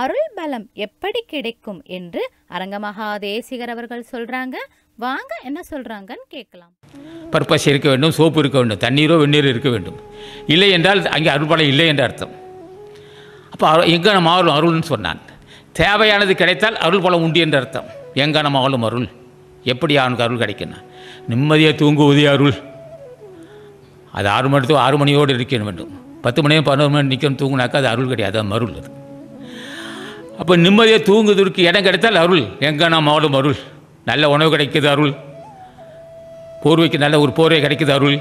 அருள் பலம் எப்படி கிடைக்கும் என்று அரங்கமகா தேசிகர் அவர்கள் சொல்றாங்க. வாங்க என்ன சொல்றாங்கன்னு கேட்கலாம். பர்பஸ் இருக்க வேண்டும் சோப்பு இருக்க வேண்டும் தண்ணீரோ வெந்நீரோ இருக்க வேண்டும். இல்லை என்றால் அங்கே அருள் பலம் இல்லை என்ற அர்த்தம். அப்போ எங்கே நம்ம ஆளும் அருள்னு சொன்னான். தேவையானது கிடைத்தால் அருள் பலம் உண்டு என்ற அர்த்தம். எங்கே நம்ம ஆளும் அருள்? எப்படி அவனுக்கு அருள் கிடைக்கணும் நிம்மதியாக தூங்குவதே அருள். அது ஆறு மணி ஆறு மணியோடு இருக்க வேண்டும். பத்து மணியோ பதினோரு மணி நிற்கணும் தூங்குனாக்கா அது அருள் கிடையாது அது மருள் அது. அப்போ நிம்மதியாக தூங்குவதற்கு இடம் கிடைத்தால் அருள். எங்கே நாம் ஆளும் அருள். நல்ல உணவு கிடைக்குது அருள். போர்வைக்கு நல்ல ஒரு போர்வை கிடைக்குது அருள்.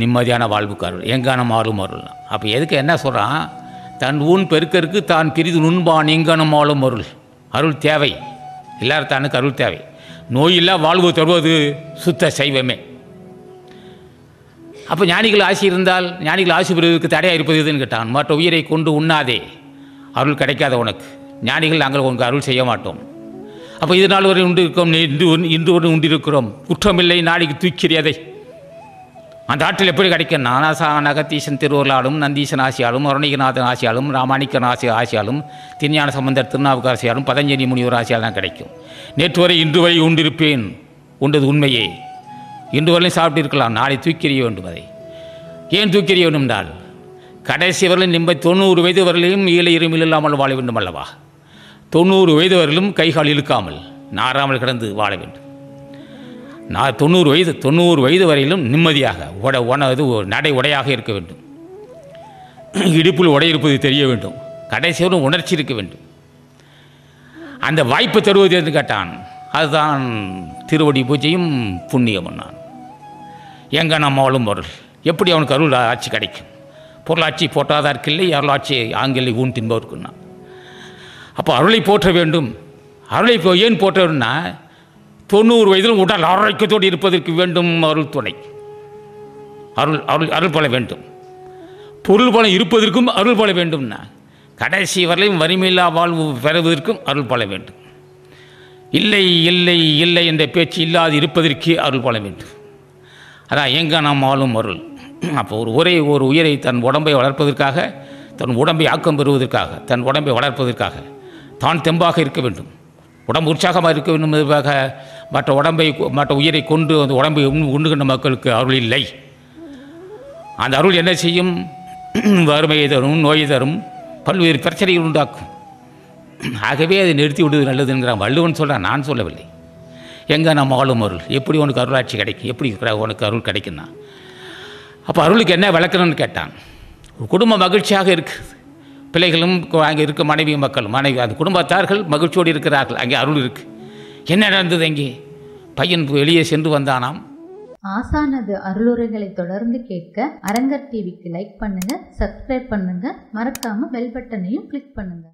நிம்மதியான வாழ்வுக்கு அருள். எங்கானம் ஆளும் அருள். அப்போ எதுக்கு என்ன சொல்கிறான் தன் ஊன் பெருக்கருக்கு தான் பிரிது நுண்பான் எங்கானம் ஆளும் அருள். அருள் தேவை. எல்லாரும் அருள் தேவை. நோயில்லா வாழ்வு தருவது சுத்த சைவமே. அப்போ ஞானிகள் ஆசி இருந்தால் ஞானிகள் ஆசி பெறுவதற்கு தடையாக இருப்பது எதுன்னு கேட்டான். மற்ற உயிரை கொண்டு உண்ணாதே. அருள் கிடைக்காத உனக்கு. ஞானிகள் நாங்கள் உனக்கு அருள் செய்ய மாட்டோம். அப்போ இது நாள் வரை உண்டு இருக்கோம் இந்து இன்று ஒன்று- இன்று ஒன்று உண்டிருக்கிறோம். குற்றமில்லை நாளைக்கு தூக்கிறதை அந்த ஆற்றில் எப்படி கிடைக்கும்? நானாசா நகத்தீசன் திருவருளாலும் நந்தீசன் ஆசியாலும் அருணிகநாதன் ஆசியாலும் ராமாணிக்கன் ஆசி ஆசியாலும் திருஞான சம்பந்தர் திருநாவுக்கரசியாலும் பதஞ்சலி முனிவர் ஆசியால் தான் கிடைக்கும். நேற்று வரை இன்று வரை உண்டிருப்பேன். உண்டது உண்மையே. இன்று வரையும் சாப்பிட்டு இருக்கலாம் நாளை தூக்கிறிய வேண்டும் அதை. ஏன் தூக்கிறிய வேண்டும் என்றால் கடைசி வரலும் நிம்ப தொண்ணூறு வயது வரலையும் ஈழ இருமில் இல்லாமல் வாழ வேண்டும் அல்லவா? தொண்ணூறு வயது வரலும் கைகால் இழுக்காமல் நாராமல் கிடந்து வாழ வேண்டும். நான் தொண்ணூறு வயது தொண்ணூறு வயது வரையிலும் நிம்மதியாக உட உண இது நடை உடையாக இருக்க வேண்டும். இடுப்பில் உடை இருப்பது தெரிய வேண்டும். கடைசியோடு உணர்ச்சி இருக்க வேண்டும். அந்த வாய்ப்பு தருவது என்று கேட்டான். அதுதான் திருவடி பூஜையும் புண்ணியம் நான். எங்க நம்மளும் அருள் எப்படி அவனுக்கு அருள் ஆட்சி கிடைக்கும்? பொருளாட்சி போட்டாதார்க்கில்லை அருளாட்சி ஆங்கிலை ஊன் தின்பவர்க்குன்னா அப்போ அருளை போற்ற வேண்டும். அருளை ஏன் போற்ற தொண்ணூறு வயதிலும் உடல் ஆரோக்கியத்தோடு இருப்பதற்கு வேண்டும் அருள் துணை. அருள் அருள் அருள் போல வேண்டும். பொருள் பலம் இருப்பதற்கும் அருள் போல வேண்டும்னா கடைசி வரலையும் வறுமையில்லா வாழ்வு பெறுவதற்கும் அருள் போல வேண்டும். இல்லை இல்லை இல்லை என்ற பேச்சு இல்லாது இருப்பதற்கே அருள் போல வேண்டும். அதான் எங்க நாம் ஆளும் அருள். அப்போ ஒரு ஒரே ஒரு உயிரை தன் உடம்பை வளர்ப்பதற்காக தன் உடம்பை ஆக்கம் பெறுவதற்காக தன் உடம்பை வளர்ப்பதற்காக தான் தெம்பாக இருக்க வேண்டும். உடம்பு உற்சாகமாக இருக்க வேண்டும் என்பதற்காக மற்ற உடம்பை மற்ற உயிரை கொண்டு அந்த உடம்பை உண்- உண்ணுகின்ற மக்களுக்கு அருள் இல்லை. அந்த அருள் என்ன செய்யும்? வறுமையை தரும் நோயை தரும் பல்வேறு பிரச்சனைகள் உண்டாக்கும். ஆகவே அதை நிறுத்தி விடுவது நல்லதுங்கிறான் வள்ளுவன் சொல்கிறான் நான் சொல்லவில்லை. எங்கே நம்ம ஆளும் அருள்? எப்படி உனக்கு அருளாட்சி கிடைக்கும்? எப்படி உனக்கு அருள் கிடைக்குன்னா அப்போ அருளுக்கு என்ன விளக்கணும்னு கேட்டான். குடும்பம் மகிழ்ச்சியாக இருக்குது. பிள்ளைகளும் அங்கே இருக்க மனைவி மக்கள் மனைவி அந்த குடும்பத்தார்கள் மகிழ்ச்சியோடு இருக்கிறார்கள். அங்கே அருள் இருக்குது என்ன நடந்தது அங்கே பையன் வெளியே சென்று வந்தானாம். ஆசானது அருளுரைகளை தொடர்ந்து கேட்க அரங்கர் டிவிக்கு லைக் பண்ணுங்க சப்ஸ்கிரைப் பண்ணுங்க. மறக்காம பெல் பட்டனையும் கிளிக் பண்ணுங்க.